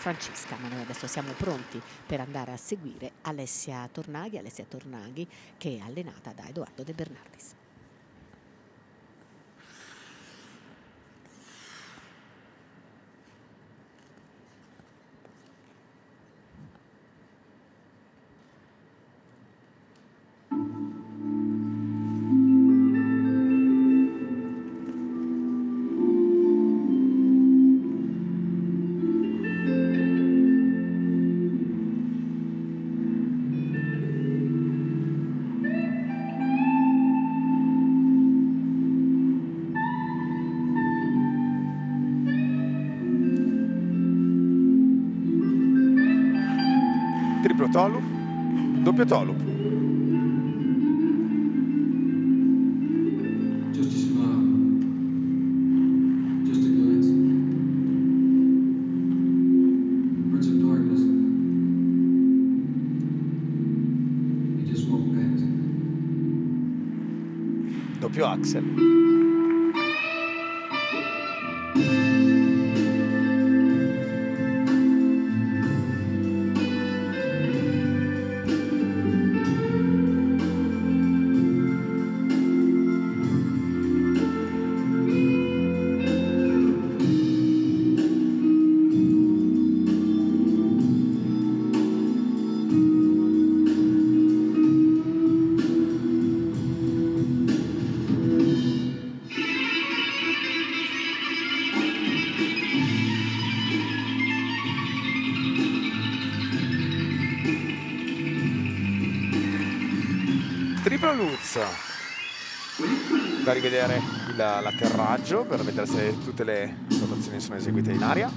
Francesca, ma noi adesso siamo pronti per andare a seguire Alessia Tornaghi, Alessia Tornaghi che è allenata da Edoardo De Bernardis. Just walked past. Doppio Axel. Triplo Lutz da rivedere l'atterraggio per vedere se tutte le rotazioni sono eseguite in aria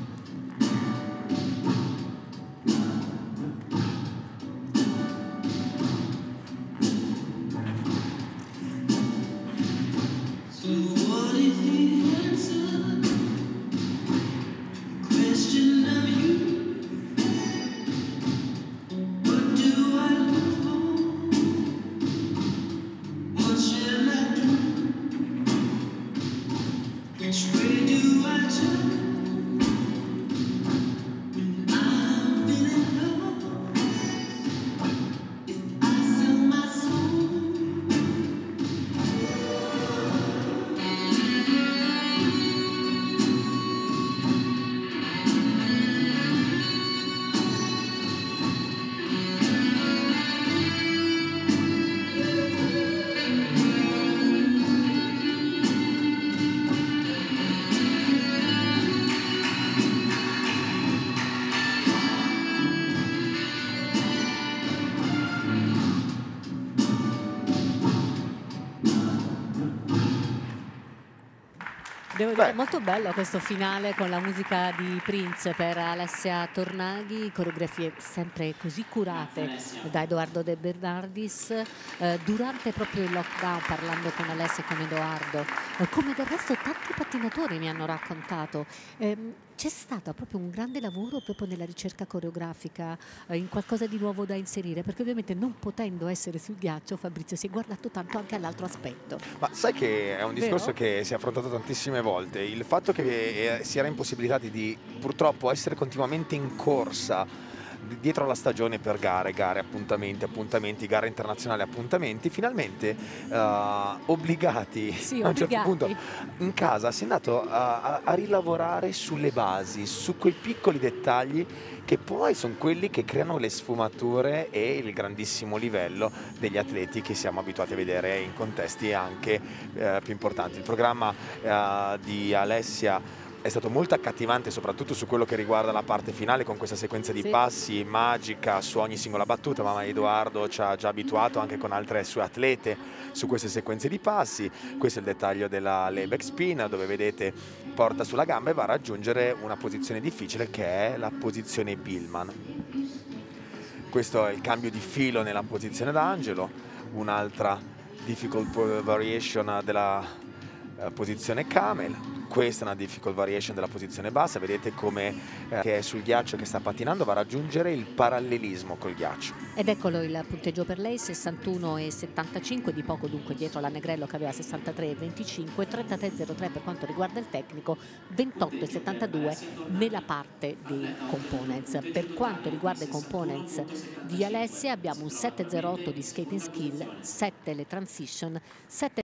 Which way do I turn? Devo dire, molto bello questo finale con la musica di Prince per Alessia Tornaghi, coreografie sempre così curate da Edoardo De Bernardis. Eh, durante proprio il lockdown, parlando con Alessia e con Edoardo, eh, come del resto tanti pattinatori mi hanno raccontato, ehm, c'è stato proprio un grande lavoro proprio nella ricerca coreografica, eh, in qualcosa di nuovo da inserire, perché ovviamente non potendo essere sul ghiaccio, Fabrizio si è guardato tanto anche all'altro aspetto. Ma sai che è un discorso Vero? che si è affrontato tantissime volte, il fatto che eh, si era impossibilitati di purtroppo essere continuamente in corsa dietro la stagione per gare, gare, appuntamenti, appuntamenti, gare internazionali, appuntamenti, finalmente uh, obbligati sì, a un certo punto in casa si è andato a, a, a rilavorare sulle basi, su quei piccoli dettagli che poi sono quelli che creano le sfumature e il grandissimo livello degli atleti che siamo abituati a vedere in contesti anche eh, più importanti. Il programma eh, di Alessia è stato molto accattivante soprattutto su quello che riguarda la parte finale con questa sequenza di sì. passi magica su ogni singola battuta, ma Edoardo ci ha già abituato anche con altre sue atlete su queste sequenze di passi. Questo è il dettaglio della layback spin dove vedete porta sulla gamba e va a raggiungere una posizione difficile che è la posizione Billman. Questo è il cambio di filo nella posizione d'angelo, un'altra difficult variation della eh, posizione camel questa è una difficult variation della posizione bassa, vedete come eh, sul ghiaccio che sta pattinando va a raggiungere il parallelismo col ghiaccio. Ed eccolo il punteggio per lei, 61 e 75, di poco dunque dietro la Negrello che aveva 63 e 25, 33,03 per quanto riguarda il tecnico, 28 e 72 nella parte di components. Per quanto riguarda i components di Alessia abbiamo un 7,08 di skating skill, 7 le transition, 7